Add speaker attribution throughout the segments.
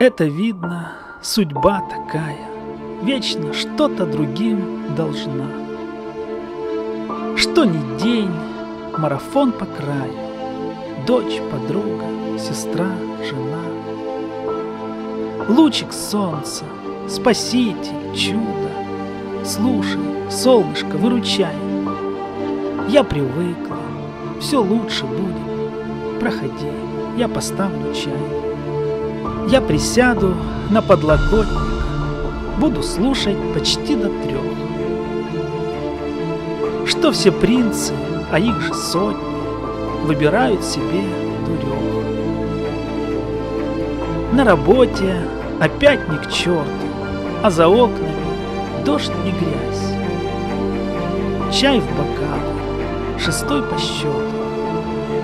Speaker 1: Это видно, судьба такая, Вечно что-то другим должна. Что ни день, марафон по краю, Дочь, подруга, сестра, жена. Лучик солнца, спаситель, чудо, Слушай, солнышко, выручай. Я привыкла, все лучше будет. Проходи, я поставлю чай. Я присяду на подлокотник, Буду слушать почти до трех. Что все принцы, а их же сотни, Выбирают себе дурех. На работе опять не к черту, А за окнами дождь и грязь. Чай в бокалы, шестой по счету,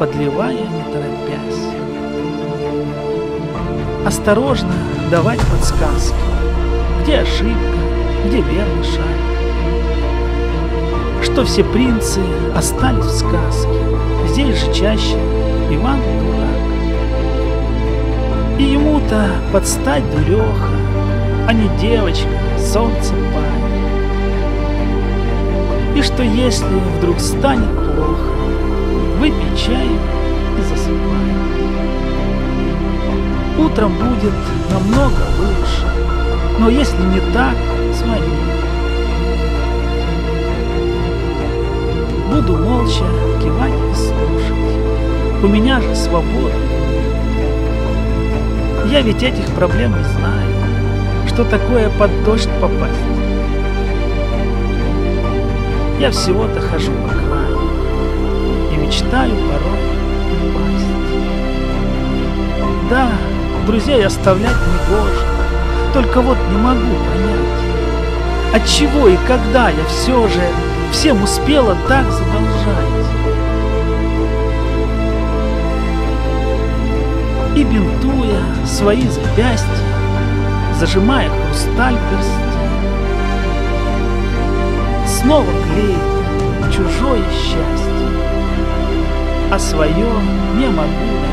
Speaker 1: Подливая не торопясь. Осторожно давать подсказки, Где ошибка, где верный шаг. Что все принцы остались в сказке, Здесь же чаще Иван дурак. И ему-то подстать дуреха, А не девочка, солнце пай. И что если вдруг станет плохо, Выпей чаю Утром будет намного лучше, Но если не так, смотри. Буду молча кивать и слушать. У меня же свобода. Я ведь этих проблем не знаю, что такое под дождь попасть. Я всего-то хожу по краю и мечтаю порой упасть. Да, друзей оставлять не гоже, только вот не могу понять, отчего и когда я все же всем успела так задолжать. И бинтуя свои запястья, зажимая хрусталь в персти, снова клеит чужое счастье, а свое не могу.